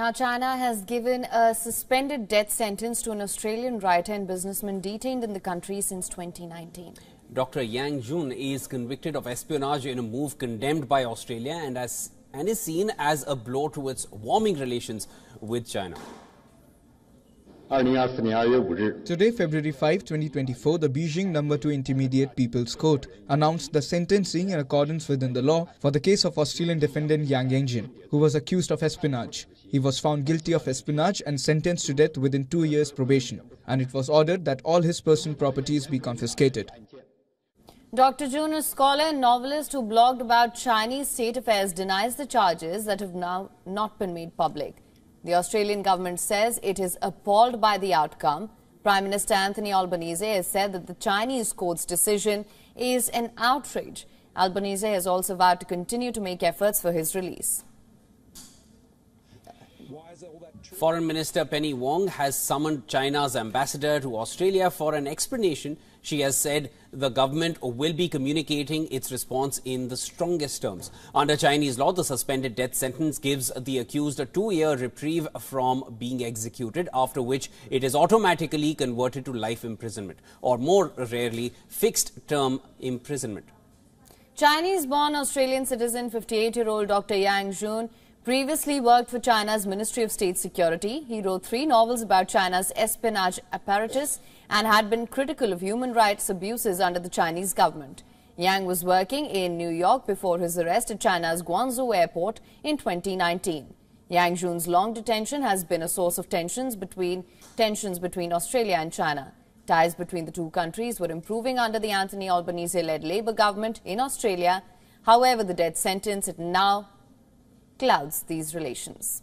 Now, China has given a suspended death sentence to an Australian writer and businessman detained in the country since 2019. Dr. Yang Jun is convicted of espionage in a move condemned by Australia and, as, and is seen as a blow to its warming relations with China. Today, February 5, 2024, the Beijing Number 2 Intermediate People's Court announced the sentencing in accordance within the law for the case of Australian defendant Yang Hengjun, who was accused of espionage. He was found guilty of espionage and sentenced to death within two years probation, and it was ordered that all his personal properties be confiscated. Dr. Jun, a scholar and novelist who blogged about Chinese state affairs, denies the charges that have now not been made public. The Australian government says it is appalled by the outcome. Prime Minister Anthony Albanese has said that the Chinese court's decision is an outrage. Albanese has also vowed to continue to make efforts for his release. Foreign Minister Penny Wong has summoned China's ambassador to Australia for an explanation. She has said the government will be communicating its response in the strongest terms. Under Chinese law, the suspended death sentence gives the accused a two-year reprieve from being executed, after which it is automatically converted to life imprisonment, or more rarely, fixed-term imprisonment. Chinese-born Australian citizen 58-year-old Dr. Yang Jun previously worked for China's Ministry of State Security. He wrote three novels about China's espionage apparatus and had been critical of human rights abuses under the Chinese government. Yang was working in New York before his arrest at China's Guangzhou airport in 2019. Yang Jun's long detention has been a source of tensions between tensions between Australia and China. Ties between the two countries were improving under the Anthony Albanese-led Labor government in Australia. However, the death sentence it now clouds these relations.